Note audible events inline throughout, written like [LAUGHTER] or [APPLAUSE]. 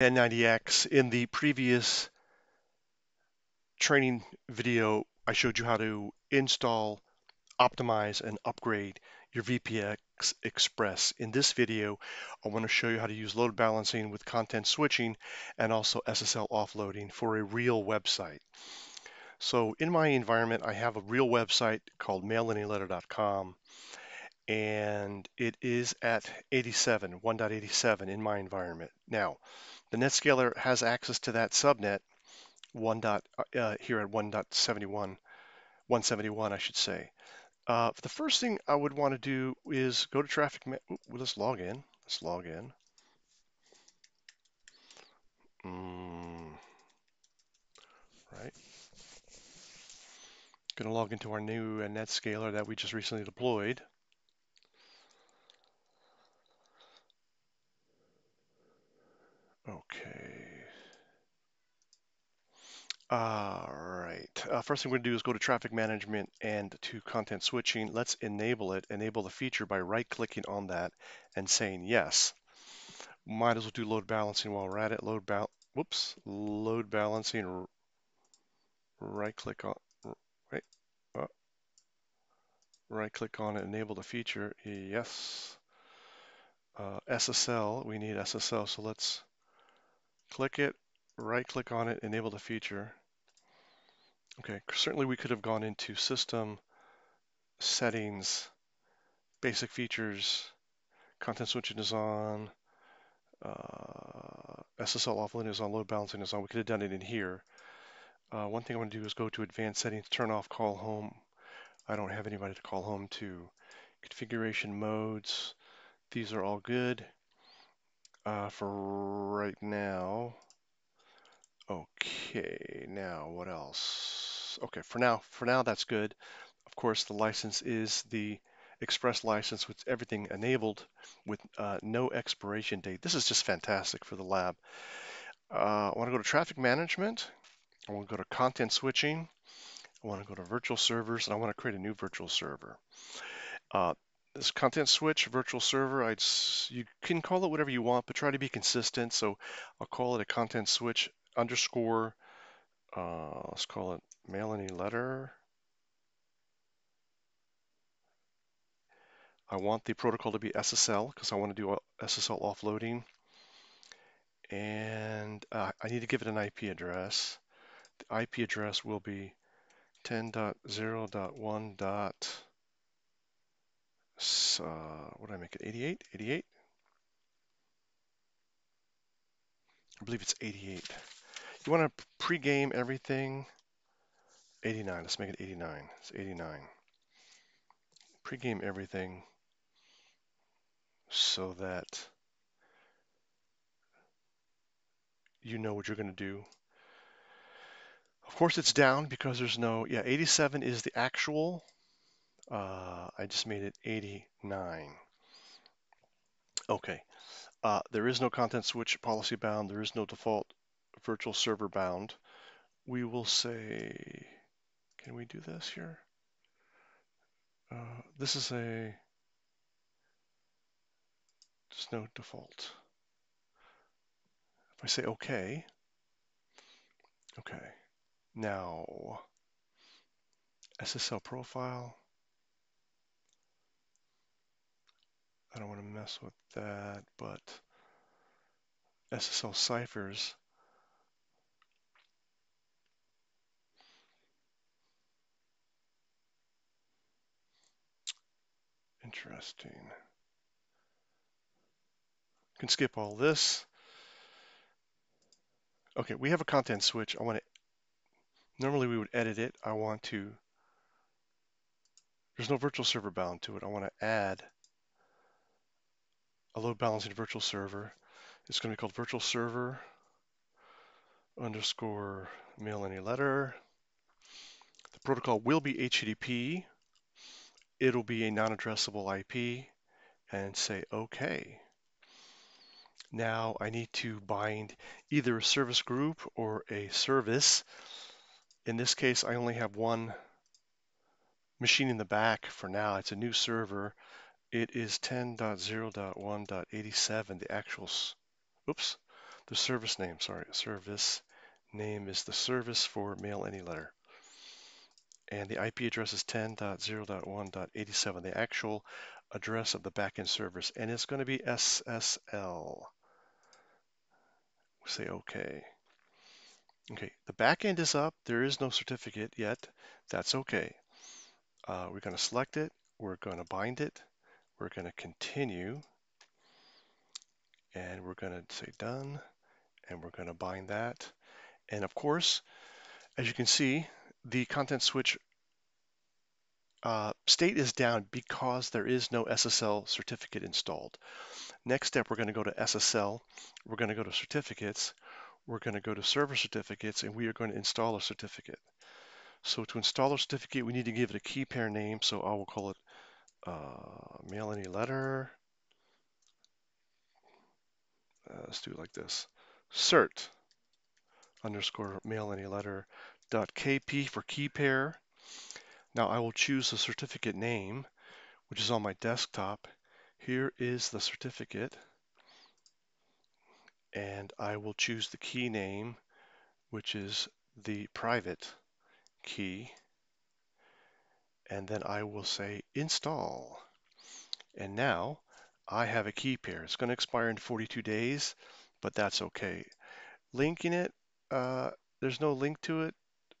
N90X. In the previous training video, I showed you how to install, optimize, and upgrade your VPX Express. In this video, I want to show you how to use load balancing with content switching and also SSL offloading for a real website. So in my environment, I have a real website called mailanyletter.com and it is at 87, 1.87 in my environment. Now, the NetScaler has access to that subnet, one dot, uh, here at 1.71, 171, I should say. Uh, the first thing I would want to do is go to traffic. let's log in. Let's log in. Mm, right. Going to log into our new uh, NetScaler that we just recently deployed. Okay. All right. Uh, first thing we're going to do is go to traffic management and to content switching. Let's enable it, enable the feature by right clicking on that and saying yes. Might as well do load balancing while we're at it. Load bal whoops, load balancing. Right click on right, uh, right click on it, enable the feature. Yes. Uh, SSL, we need SSL, so let's click it, right click on it, enable the feature. Okay, certainly we could have gone into system settings, basic features, content switching is on, uh, SSL offloading is on, load balancing is on. We could have done it in here. Uh, one thing I want to do is go to advanced settings, turn off call home. I don't have anybody to call home to. Configuration modes, these are all good. Uh, for right now, Okay, now what else? Okay, for now, for now that's good. Of course, the license is the express license with everything enabled with uh, no expiration date. This is just fantastic for the lab. Uh, I want to go to traffic management. I want to go to content switching. I want to go to virtual servers and I want to create a new virtual server. Uh, this content switch virtual server, I'd, you can call it whatever you want, but try to be consistent. So I'll call it a content switch underscore, uh, let's call it mail any letter. I want the protocol to be SSL because I want to do SSL offloading. And uh, I need to give it an IP address. The IP address will be 10.0.1. Uh, what did I make it? 88? 88? I believe it's 88. You want to pregame everything. 89. Let's make it 89. It's 89. Pregame everything so that you know what you're going to do. Of course, it's down because there's no, yeah, 87 is the actual. Uh, I just made it 89. Okay. Uh, there is no content switch policy bound. There is no default virtual server bound, we will say, can we do this here? Uh, this is a, just no default. If I say okay, okay, now SSL profile, I don't want to mess with that, but SSL ciphers, Interesting. Can skip all this. Okay, we have a content switch. I want to, normally we would edit it. I want to, there's no virtual server bound to it. I want to add a load balancing virtual server. It's going to be called virtual server underscore mail any letter. The protocol will be HTTP it'll be a non-addressable IP and say OK. Now I need to bind either a service group or a service. In this case, I only have one machine in the back for now. It's a new server. It is 10.0.1.87, the actual, oops, the service name, sorry, service name is the service for mail any letter. And the IP address is 10.0.1.87, the actual address of the backend service. And it's going to be SSL. Say OK. Okay, the backend is up. There is no certificate yet. That's okay. Uh, we're going to select it. We're going to bind it. We're going to continue. And we're going to say done. And we're going to bind that. And of course, as you can see, the content switch uh, state is down because there is no SSL certificate installed. Next step, we're going to go to SSL. We're going to go to certificates. We're going to go to server certificates, and we are going to install a certificate. So to install a certificate, we need to give it a key pair name. So I will call it uh, mail any letter. Uh, let's do it like this. Cert underscore mail any letter dot kp for key pair. Now I will choose the certificate name, which is on my desktop. Here is the certificate. And I will choose the key name, which is the private key. And then I will say install. And now I have a key pair. It's going to expire in 42 days, but that's okay. Linking it, uh, there's no link to it,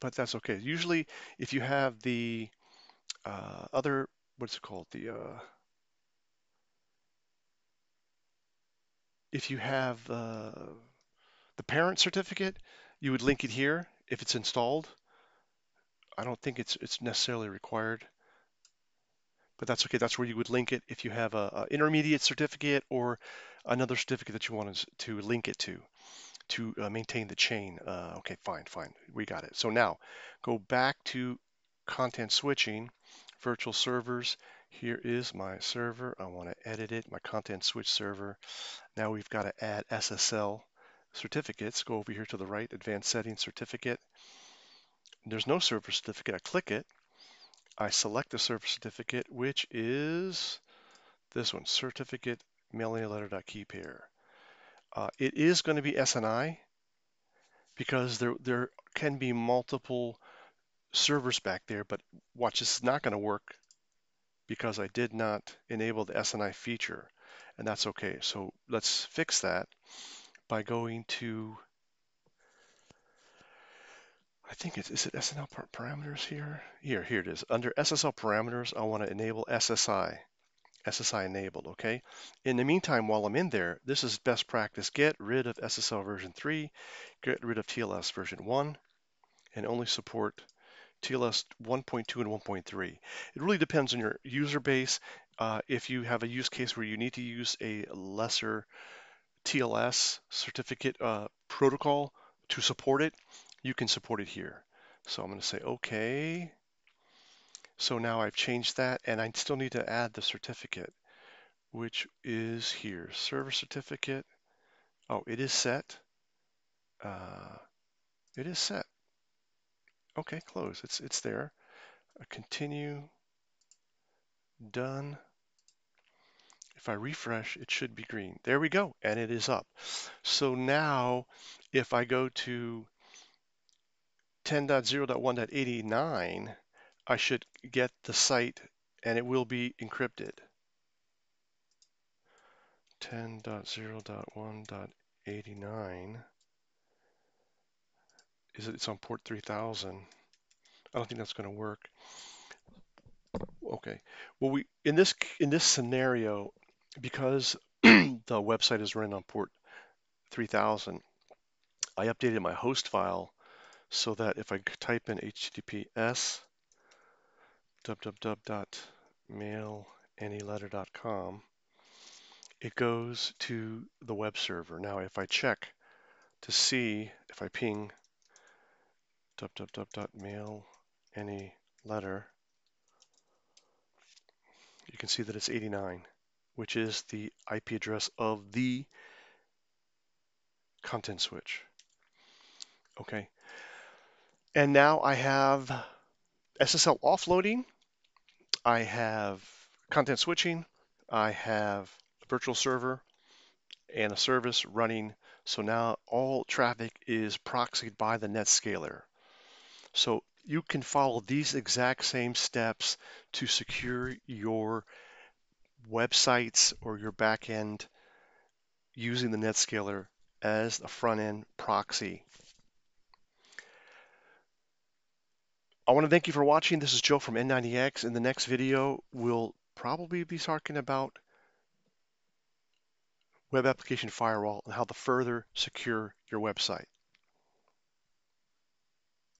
but that's okay. Usually, if you have the uh, other, what's it called? The uh, if you have uh, the parent certificate, you would link it here if it's installed. I don't think it's it's necessarily required, but that's okay. That's where you would link it if you have a, a intermediate certificate or another certificate that you want to link it to to uh, maintain the chain. Uh, okay, fine, fine, we got it. So now go back to content switching, virtual servers. Here is my server. I want to edit it, my content switch server. Now we've got to add SSL certificates. Go over here to the right, advanced settings certificate. There's no server certificate. I click it. I select the server certificate, which is this one, certificate mailing letter.key pair. Uh, it is going to be SNI because there, there can be multiple servers back there, but watch, this is not going to work because I did not enable the SNI feature, and that's okay. So let's fix that by going to, I think it's, is it SSL parameters here? Here, here it is. Under SSL parameters, I want to enable SNI. SNI enabled, okay? In the meantime, while I'm in there, this is best practice. Get rid of SSL version 3, get rid of TLS version 1, and only support TLS 1.2 and 1.3. It really depends on your user base. Uh, if you have a use case where you need to use a lesser TLS certificate uh, protocol to support it, you can support it here. So I'm going to say OK. So now I've changed that and I still need to add the certificate, which is here, server certificate. Oh, it is set. Uh, it is set. Okay, close. It's it's there. Uh, continue. Done. If I refresh, it should be green. There we go, and it is up. So now, if I go to 10.0.1.89, I should get the site and it will be encrypted. 10.0.1.89 is it, it's on port 3000. I don't think that's going to work. Okay. Well, we in this in this scenario, because [CLEARS THROAT] the website is running on port 3000, I updated my host file so that if I type in HTTPS www.mailanyletter.com, it goes to the web server. Now, if I check to see if I ping www.mailanyletter, you can see that it's 89, which is the IP address of the content switch. Okay. And now I have SSL offloading I have content switching, I have a virtual server and a service running So now all traffic is proxied by the NetScaler. So you can follow these exact same steps to secure your websites or your backend using the NetScaler as a front end proxy. I want to thank you for watching. This is Joe from N90X. In the next video, we'll probably be talking about web application firewall and how to further secure your website.